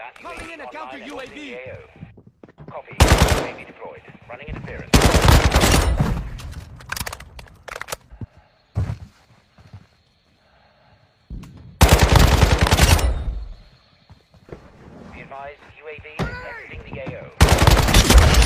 That Coming in a counter UAV. Copy. UAV deployed. Running interference. Be advised, UAV is exiting the AO.